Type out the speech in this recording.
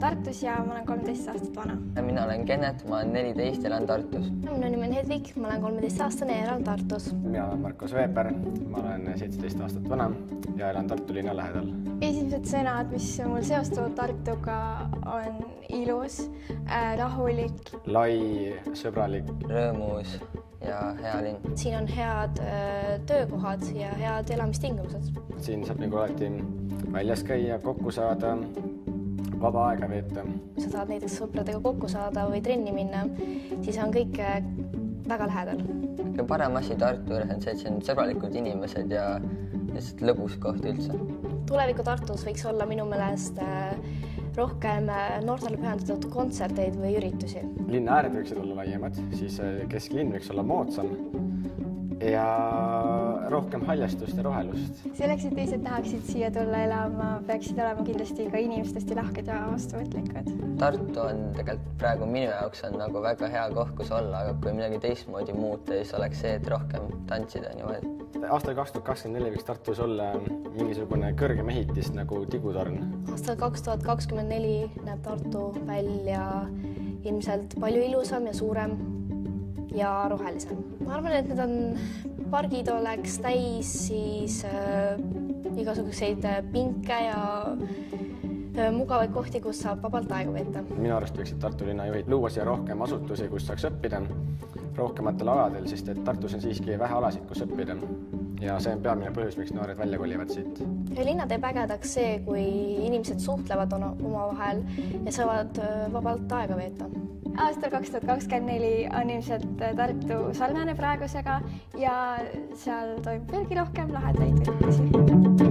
Tartus ja ma olen kolmteist aastat vana. mina olen Kennet, ma olen neliteist elan Tartus. minu nimi on Hedvig, ma olen kolmeteistaastane ja elan Tartus. mina olen Markus Veeber, ma olen seitseteist aastat vana ja elan Tartu linna lähedal. esimesed sõnad, mis mul seostuvad Tartuga, on ilus äh,, rahulik, lai, sõbralik, rõõmus ja hea linn. siin on head öö, töökohad ja head elamistingimused. siin saab nagu alati väljas käia, kokku saada, vaba aega veeta. sa tahad näiteks sõpradega kokku saada või trenni minna, siis on kõik äh, väga lähedal. kõige parem asi Tartu juures on see, et siin on sõbralikud inimesed ja lihtsalt lõbus koht üldse. tuleviku Tartus võiks olla minu meelest äh, rohkem äh, noortele pühendatud kontserteid või üritusi. linna ääred võiksid olla laiemad, siis kesklinn võiks olla moodsam ja rohkem haljastust ja rohelust. selleks, et teised tahaksid siia tulla elama, peaksid olema kindlasti ka inimestest ja lahked ja vastuvõtlikud. Tartu on tegelikult praegu minu jaoks on nagu väga hea koht, kus olla, aga kui midagi teistmoodi muuta, siis oleks see, et rohkem tantsida niimoodi. aastal kaks tuhat kakskümmend neli võiks Tartus olla mingisugune kõrgem ehitis nagu tigutorn. aastal kaks tuhat kakskümmend neli näeb Tartu välja ilmselt palju ilusam ja suurem ja rohelisem. ma arvan, et need on, pargid oleks täis siis äh, igasuguseid äh, pinke ja äh, mugavaid kohti, kus saab vabalt aega veeta. minu arust võiksid Tartu linna juhid luua siia rohkem asutusi, kus saaks õppida rohkematel aladel, sest et Tartus on siiski vähe alasid, kus õppida. ja see on peamine põhjus, miks noored välja kolivad siit. linna teeb ägedaks see, kui inimesed suhtlevad omavahel ja saavad äh, vabalt aega veeta aastal kaks tuhat kakskümmend neli on ilmselt Tartu sarnane praegusega ja seal toimub veelgi rohkem lahedaid üritusi.